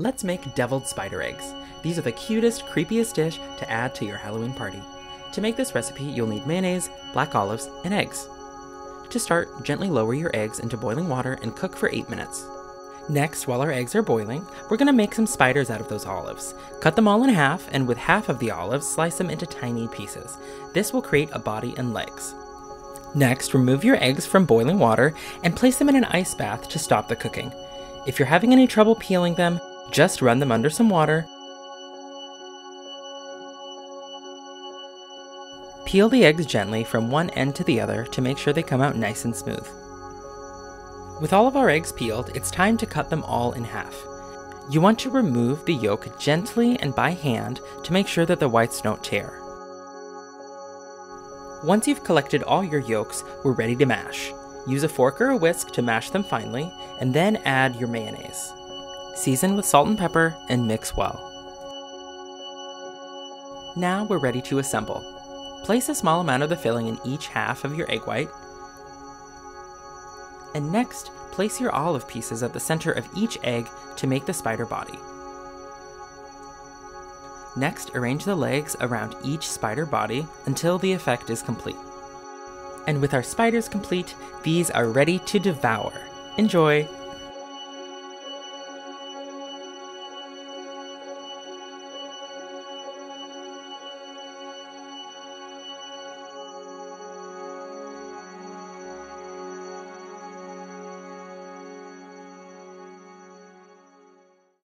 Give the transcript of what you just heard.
Let's make deviled spider eggs. These are the cutest, creepiest dish to add to your Halloween party. To make this recipe, you'll need mayonnaise, black olives, and eggs. To start, gently lower your eggs into boiling water and cook for 8 minutes. Next, while our eggs are boiling, we're going to make some spiders out of those olives. Cut them all in half, and with half of the olives, slice them into tiny pieces. This will create a body and legs. Next, remove your eggs from boiling water and place them in an ice bath to stop the cooking. If you're having any trouble peeling them, just run them under some water. Peel the eggs gently from one end to the other to make sure they come out nice and smooth. With all of our eggs peeled, it's time to cut them all in half. You want to remove the yolk gently and by hand to make sure that the whites don't tear. Once you've collected all your yolks, we're ready to mash. Use a fork or a whisk to mash them finely, and then add your mayonnaise. Season with salt and pepper and mix well. Now we're ready to assemble. Place a small amount of the filling in each half of your egg white. And next, place your olive pieces at the center of each egg to make the spider body. Next, arrange the legs around each spider body until the effect is complete. And with our spiders complete, these are ready to devour. Enjoy!